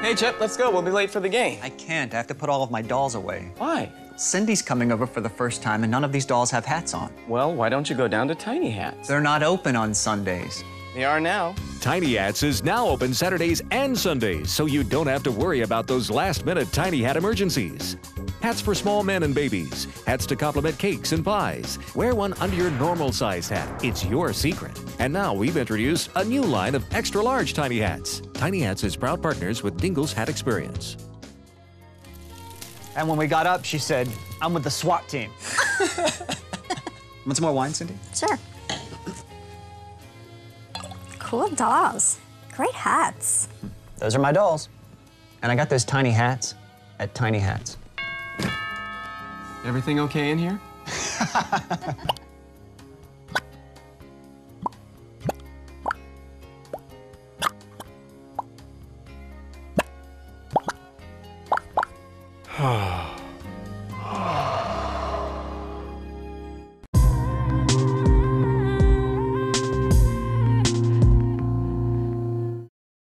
Hey, Chet, let's go. We'll be late for the game. I can't. I have to put all of my dolls away. Why? Cindy's coming over for the first time, and none of these dolls have hats on. Well, why don't you go down to Tiny Hats? They're not open on Sundays. They are now. Tiny Hats is now open Saturdays and Sundays, so you don't have to worry about those last minute tiny hat emergencies. Hats for small men and babies, hats to complement cakes and pies. Wear one under your normal sized hat. It's your secret. And now we've introduced a new line of extra large tiny hats. Tiny Hats is proud partners with Dingle's Hat Experience. And when we got up, she said, I'm with the SWAT team. Want some more wine, Cindy? Sure. Cool dolls. Great hats. Those are my dolls. And I got those tiny hats at Tiny Hats. Everything okay in here?